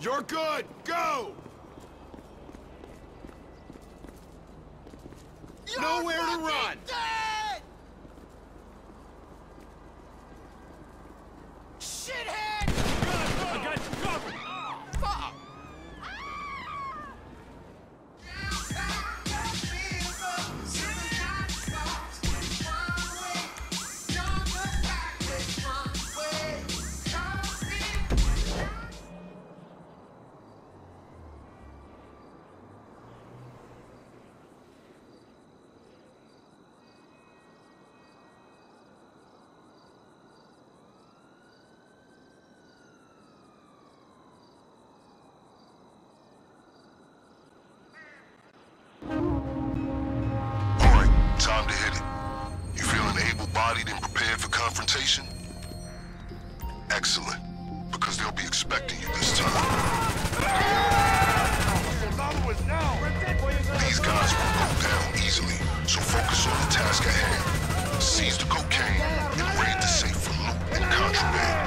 You're good! Go! You're Nowhere to run! Dead! Shithead! Bodied and prepared for confrontation? Excellent, because they'll be expecting you this time. These guys won't go down easily, so focus on the task ahead. Seize the cocaine and raid the safe for loot and contraband.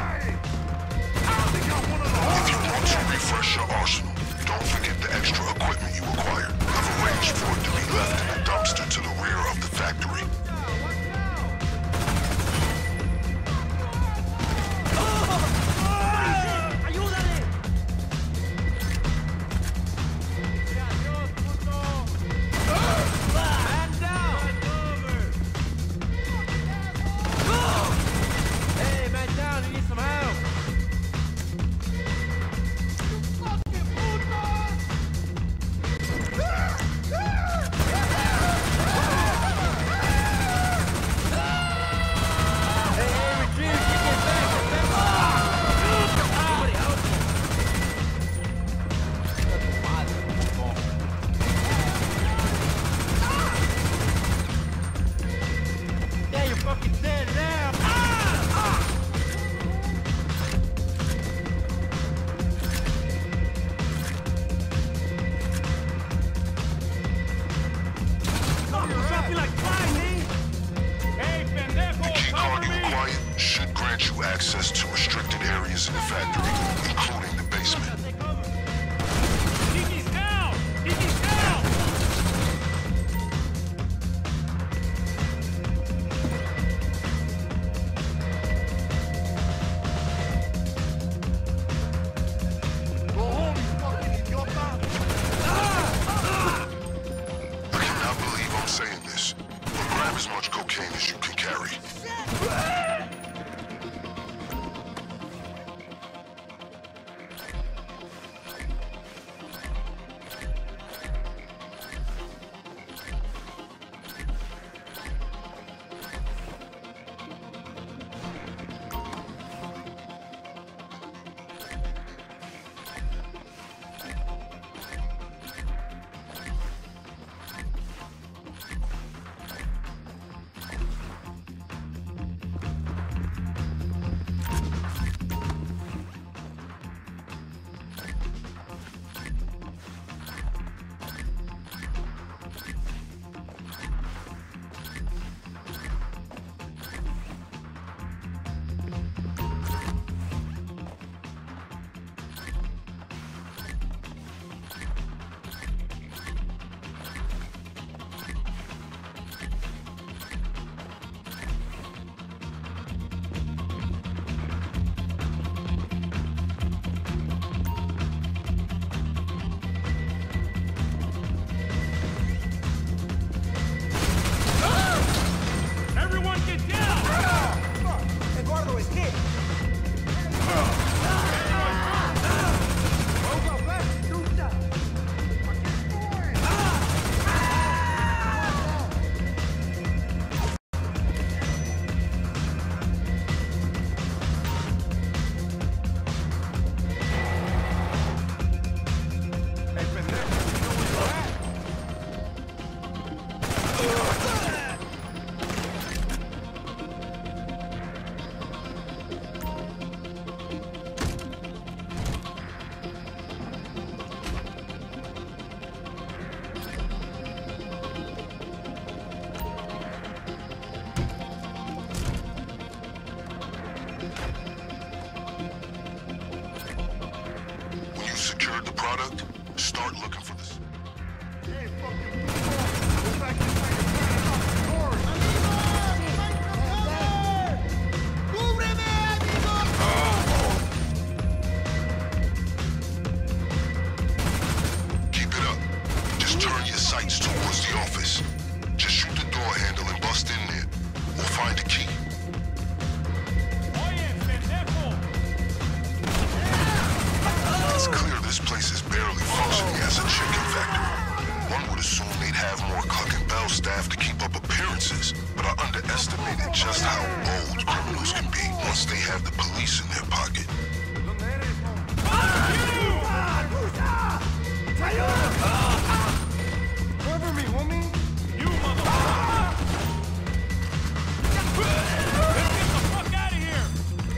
have the police in their pocket.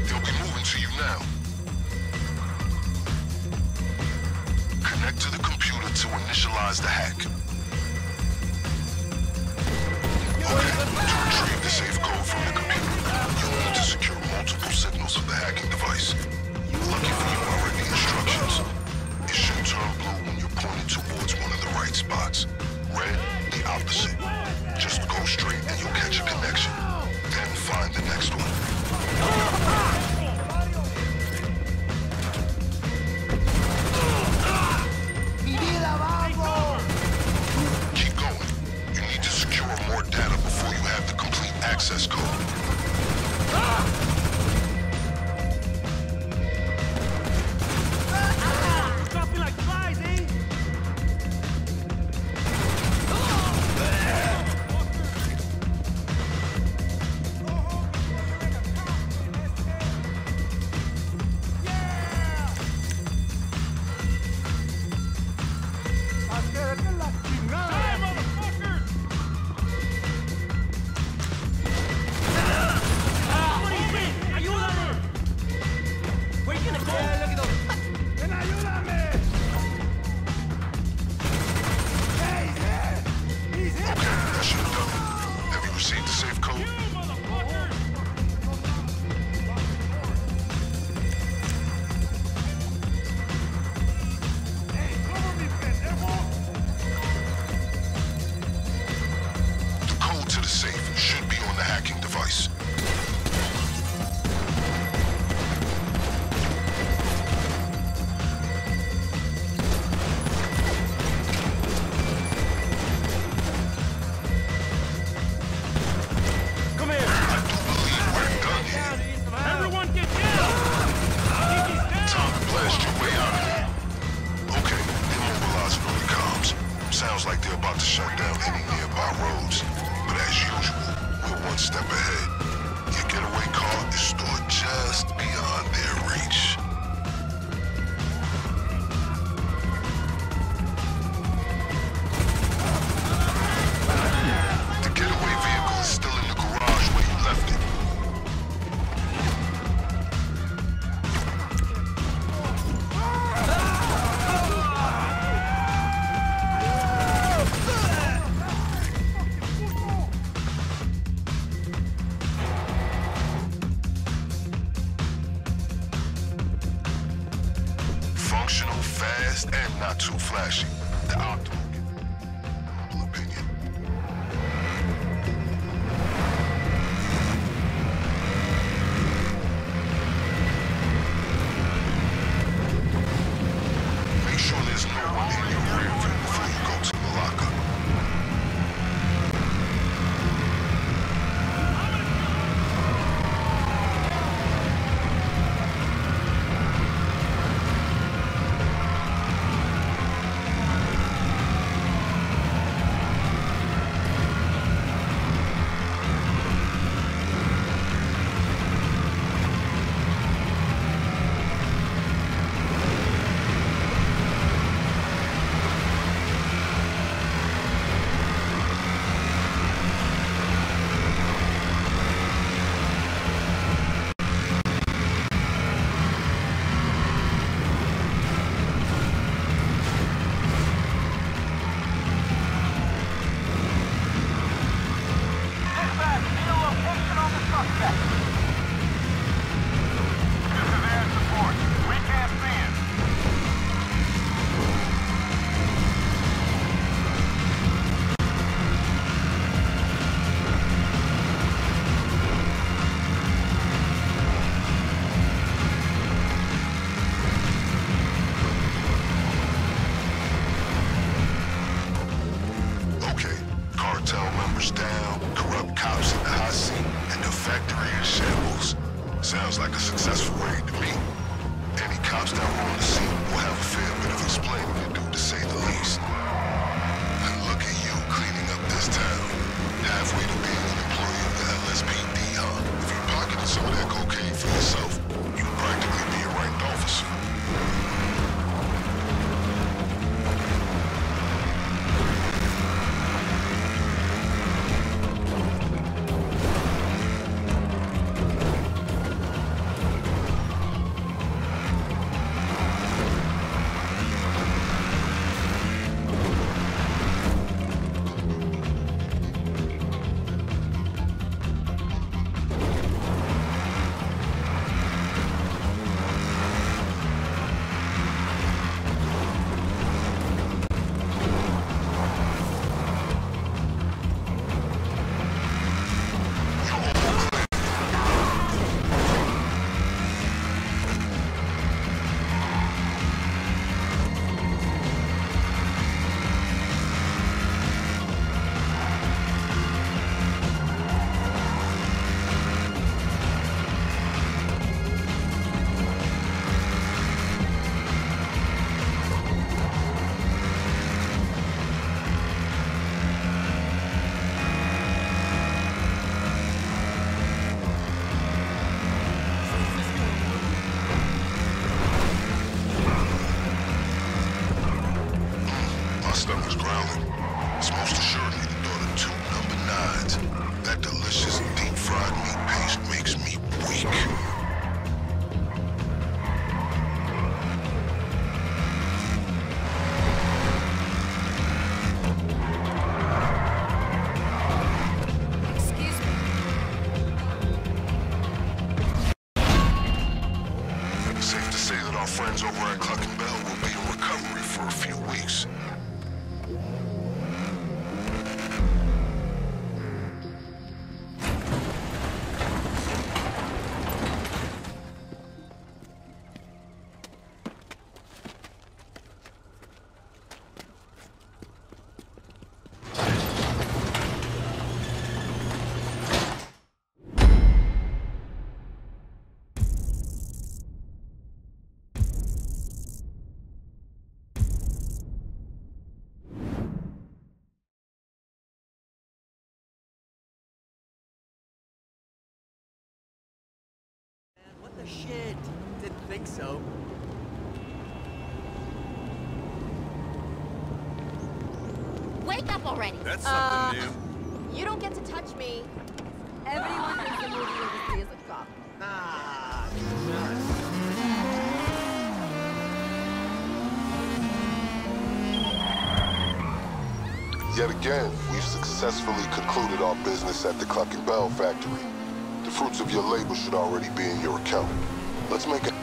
They'll be moving to you now. Connect to the computer to initialize the hack. device. Lucky for you, I read the instructions. It should turn blue when you're pointed towards one of the right spots. Red, the opposite. Just go straight and you'll catch a connection. Then find the next one. functional, fast, and not too flashy. The optimal. Sounds like a successful raid to me. Any cops that were on the scene will have a fair bit of explaining shit? Didn't think so. Wake up already. That's Uh, something new. You don't get to touch me. Everyone thinks the movie industry is a cop. Ah, Yet again, we've successfully concluded our business at the Cluckin' Bell factory. The fruits of your labor should already be in your account. Let's make it.